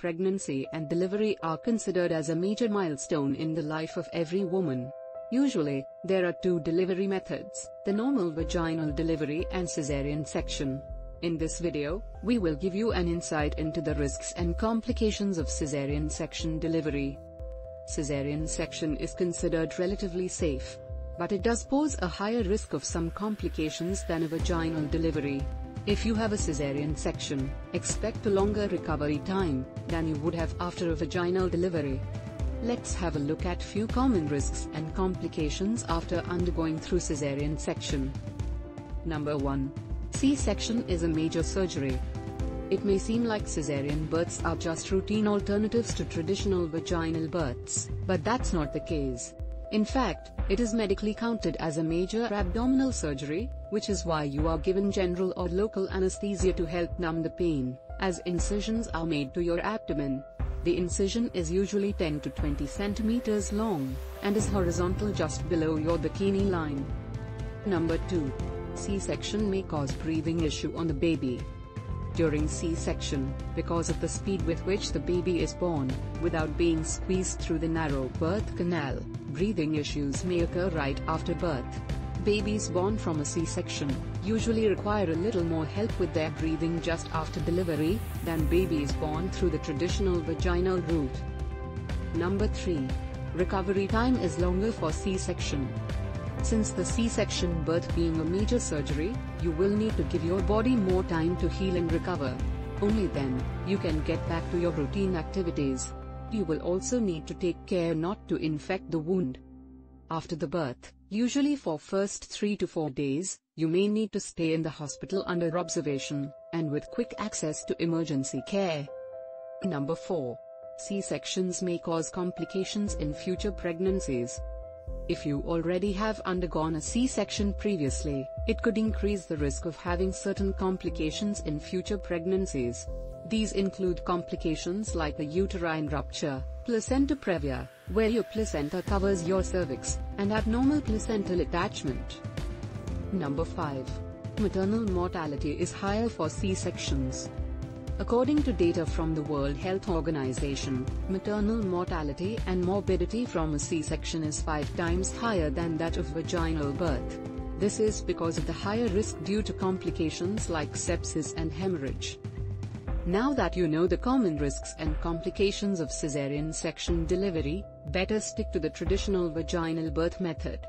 pregnancy and delivery are considered as a major milestone in the life of every woman. Usually, there are two delivery methods, the normal vaginal delivery and cesarean section. In this video, we will give you an insight into the risks and complications of cesarean section delivery. Cesarean section is considered relatively safe, but it does pose a higher risk of some complications than a vaginal delivery. If you have a cesarean section, expect a longer recovery time than you would have after a vaginal delivery. Let's have a look at few common risks and complications after undergoing through cesarean section. Number 1. C-section is a major surgery. It may seem like cesarean births are just routine alternatives to traditional vaginal births, but that's not the case. In fact, it is medically counted as a major abdominal surgery, which is why you are given general or local anesthesia to help numb the pain, as incisions are made to your abdomen. The incision is usually 10 to 20 centimeters long, and is horizontal just below your bikini line. Number 2. C-section may cause breathing issue on the baby. During C-section, because of the speed with which the baby is born, without being squeezed through the narrow birth canal, breathing issues may occur right after birth. Babies born from a C-section usually require a little more help with their breathing just after delivery than babies born through the traditional vaginal route. Number 3. Recovery time is longer for C-section. Since the C-section birth being a major surgery, you will need to give your body more time to heal and recover. Only then, you can get back to your routine activities. You will also need to take care not to infect the wound. After the birth, usually for first 3 to 4 days, you may need to stay in the hospital under observation, and with quick access to emergency care. Number 4. C-sections may cause complications in future pregnancies. If you already have undergone a C-section previously, it could increase the risk of having certain complications in future pregnancies. These include complications like a uterine rupture, placenta previa, where your placenta covers your cervix, and abnormal placental attachment. Number 5. Maternal mortality is higher for C-sections. According to data from the World Health Organization, maternal mortality and morbidity from a C-section is five times higher than that of vaginal birth. This is because of the higher risk due to complications like sepsis and hemorrhage. Now that you know the common risks and complications of cesarean section delivery, better stick to the traditional vaginal birth method.